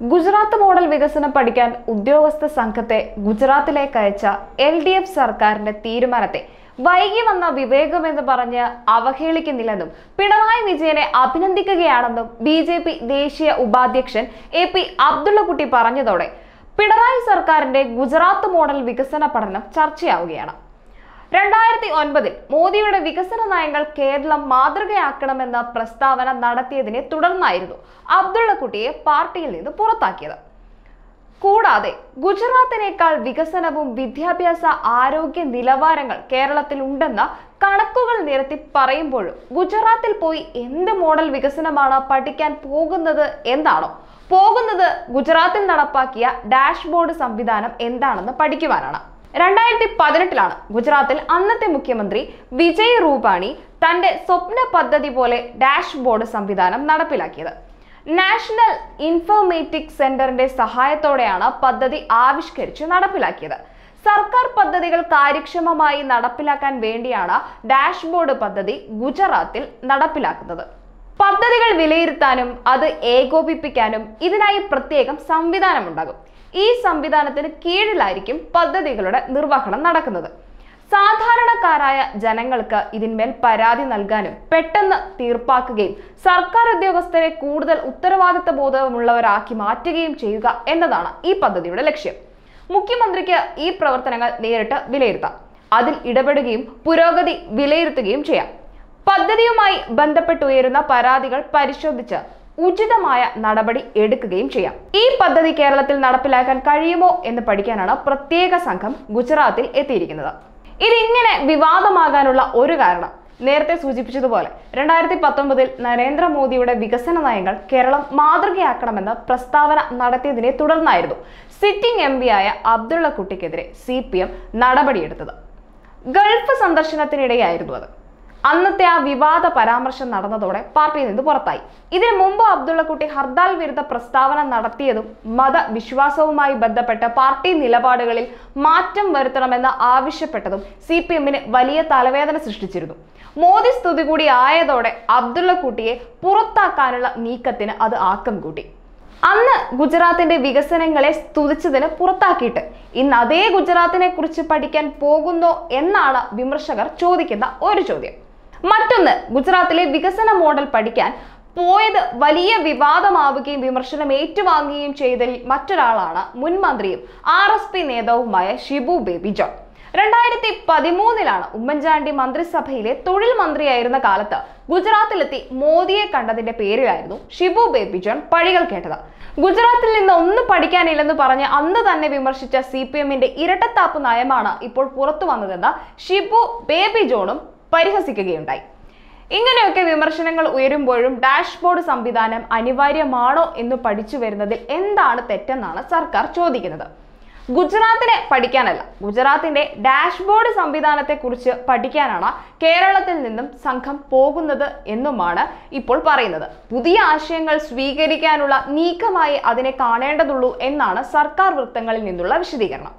Gujarat model വികസനം പഠിക്കാൻ ഉദ്യോഗസ്ഥ സംഘത്തെ ഗുജറാത്തിലേക്ക് അയച്ച എൽ ഡി എഫ് സർക്കാരിന്റെ തീരുമാനത്തെ വൈകി വന്ന വിവേകമെന്ന് പറഞ്ഞ് അവഹേളിക്കുന്നില്ലെന്നും പിണറായി വിജയനെ അഭിനന്ദിക്കുകയാണെന്നും ബി ജെ പി ദേശീയ ഉപാധ്യക്ഷൻ എ പി അബ്ദുള്ളക്കുട്ടി പറഞ്ഞതോടെ പിണറായി സർക്കാരിന്റെ ഗുജറാത്ത് മോഡൽ വികസന പഠനം ചർച്ചയാവുകയാണ്. രണ്ടായിരത്തി ഒൻപതിൽ മോദിയുടെ വികസന നയങ്ങൾ കേരളം മാതൃകയാക്കണമെന്ന പ്രസ്താവന നടത്തിയതിനെ തുടർന്നായിരുന്നു അബ്ദുള്ളക്കുട്ടിയെ പാർട്ടിയിൽ നിന്ന് പുറത്താക്കിയത്. കൂടാതെ ഗുജറാത്തിനേക്കാൾ വികസനവും വിദ്യാഭ്യാസ ആരോഗ്യ നിലവാരങ്ങൾ കേരളത്തിൽ ഉണ്ടെന്ന കണക്കുകൾ നിരത്തി പറയുമ്പോഴും ഗുജറാത്തിൽ പോയി എന്ത് മോഡൽ വികസനമാണ് പഠിക്കാൻ പോകുന്നത് എന്താണോ പോകുന്നത് ഗുജറാത്തിൽ നടപ്പാക്കിയ ഡാഷ്ബോർഡ് സംവിധാനം എന്താണെന്ന് പഠിക്കുവാനാണ്. രണ്ടായിരത്തി പതിനെട്ടിലാണ് ഗുജറാത്തിൽ അന്നത്തെ മുഖ്യമന്ത്രി വിജയ് റൂപാണി തന്റെ സ്വപ്ന പദ്ധതി പോലെ ഡാഷ് ബോർഡ് സംവിധാനം നടപ്പിലാക്കിയത്. നാഷണൽ ഇൻഫോർമേറ്റിക് സെന്ററിന്റെ സഹായത്തോടെയാണ് പദ്ധതി ആവിഷ്കരിച്ച് നടപ്പിലാക്കിയത്. സർക്കാർ പദ്ധതികൾ കാര്യക്ഷമമായി നടപ്പിലാക്കാൻ വേണ്ടിയാണ് ഡാഷ്ബോർഡ് പദ്ധതി ഗുജറാത്തിൽ നടപ്പിലാക്കുന്നത്. പദ്ധതികൾ വിലയിരുത്താനും അത് ഏകോപിപ്പിക്കാനും ഇതിനായി പ്രത്യേകം സംവിധാനമുണ്ടാകും. ഈ സംവിധാനത്തിന് കീഴിലായിരിക്കും പദ്ധതികളുടെ നിർവഹണം നടക്കുന്നത്. സാധാരണക്കാരായ ജനങ്ങൾക്ക് ഇതിന്മേൽ പരാതി നൽകാനും പെട്ടെന്ന് തീർപ്പാക്കുകയും സർക്കാർ ഉദ്യോഗസ്ഥരെ കൂടുതൽ ഉത്തരവാദിത്ത ബോധമുള്ളവരാക്കി മാറ്റുകയും ചെയ്യുക എന്നതാണ് ഈ പദ്ധതിയുടെ ലക്ഷ്യം. മുഖ്യമന്ത്രിക്ക് ഈ പ്രവർത്തനങ്ങൾ നേരിട്ട് വിലയിരുത്താം. അതിൽ ഇടപെടുകയും പുരോഗതി വിലയിരുത്തുകയും ചെയ്യാം. പദ്ധതിയുമായി ബന്ധപ്പെട്ടുയരുന്ന പരാതികൾ പരിശോധിച്ച് ഉചിതമായ നടപടി എടുക്കുകയും ചെയ്യാം. ഈ പദ്ധതി കേരളത്തിൽ നടപ്പിലാക്കാൻ കഴിയുമോ എന്ന് പഠിക്കാനാണ് പ്രത്യേക സംഘം ഗുജറാത്തിൽ എത്തിയിരിക്കുന്നത്. ഇതിങ്ങനെ വിവാദമാകാനുള്ള ഒരു കാരണം നേരത്തെ സൂചിപ്പിച്ചതുപോലെ രണ്ടായിരത്തി പത്തൊമ്പതിൽ നരേന്ദ്രമോദിയുടെ വികസന നയങ്ങൾ കേരളം മാതൃകയാക്കണമെന്ന് പ്രസ്താവന നടത്തിയതിനെ തുടർന്നായിരുന്നു സിറ്റിംഗ് എം പിയായ അബ്ദുള്ള കുട്ടിക്കെതിരെ സി പി എം നടപടിയെടുത്തത്. ഗൾഫ് സന്ദർശനത്തിനിടെയായിരുന്നു അത്. അന്നത്തെ ആ വിവാദ പരാമർശം നടന്നതോടെ പാർട്ടിയിൽ നിന്ന് പുറത്തായി. ഇതിനു മുമ്പ് അബ്ദുള്ളക്കുട്ടി ഹർദാൽ വിരുദ്ധ പ്രസ്താവന നടത്തിയതും മതവിശ്വാസവുമായി ബന്ധപ്പെട്ട പാർട്ടി നിലപാടുകളിൽ മാറ്റം വരുത്തണമെന്ന് ആവശ്യപ്പെട്ടതും സി പി എമ്മിന് വലിയ തലവേദന സൃഷ്ടിച്ചിരുന്നു. മോദി സ്തുതി കൂടി ആയതോടെ അബ്ദുള്ളക്കുട്ടിയെ പുറത്താക്കാനുള്ള നീക്കത്തിന് അത് ആക്കം കൂട്ടി. അന്ന് ഗുജറാത്തിന്റെ വികസനങ്ങളെ സ്തുതിച്ചതിന് പുറത്താക്കിയിട്ട് ഇന്ന് അതേ ഗുജറാത്തിനെ കുറിച്ച് പഠിക്കാൻ പോകുന്നോ എന്നാണ് വിമർശകർ ചോദിക്കുന്ന ഒരു ചോദ്യം. മറ്റൊന്ന് ഗുജറാത്തിലെ വികസന മോഡൽ പഠിക്കാൻ പോയത് വലിയ വിവാദമാവുകയും വിമർശനം ഏറ്റുവാങ്ങുകയും ചെയ്തതിൽ മറ്റൊരാളാണ് മുൻ മന്ത്രിയും ആർ എസ് പി നേതാവുമായ ഷിബു ബേബി ജോൺ. രണ്ടായിരത്തി പതിമൂന്നിലാണ് ഉമ്മൻചാണ്ടി മന്ത്രിസഭയിലെ തൊഴിൽ മന്ത്രിയായിരുന്ന കാലത്ത് ഗുജറാത്തിലെത്തി മോദിയെ കണ്ടതിന്റെ പേരിലായിരുന്നു ഷിബു ബേബി ജോൺ പഴികൾ കേട്ടത്. ഗുജറാത്തിൽ നിന്ന് ഒന്നും പഠിക്കാനില്ലെന്ന് പറഞ്ഞ് അന്ന് തന്നെ വിമർശിച്ച സി പി എമ്മിന്റെ ഇരട്ടത്താപ്പ് നയമാണ് ഇപ്പോൾ പുറത്തു വന്നതെന്ന് ഷിബു ബേബി ജോണും പരിഹസിക്കുകയുണ്ടായി. ഇങ്ങനെയൊക്കെ വിമർശനങ്ങൾ ഉയരുമ്പോഴും ഡാഷ്ബോർഡ് സംവിധാനം അനിവാര്യമാണോ എന്ന് പഠിച്ചു വരുന്നതിൽ എന്താണ് തെറ്റെന്നാണ് സർക്കാർ ചോദിക്കുന്നത്. ഗുജറാത്തിനെ പഠിക്കാനല്ല ഗുജറാത്തിന്റെ ഡാഷ്ബോർഡ് സംവിധാനത്തെക്കുറിച്ച് പഠിക്കാനാണ് കേരളത്തിൽ നിന്നും സംഘം പോകുന്നത് എന്നുമാണ് ഇപ്പോൾ പറയുന്നത്. പുതിയ ആശയങ്ങൾ സ്വീകരിക്കാനുള്ള നീക്കമായി അതിനെ കാണേണ്ടതുള്ളൂ എന്നാണ് സർക്കാർ വൃത്തങ്ങളിൽ നിന്നുള്ള വിശദീകരണം.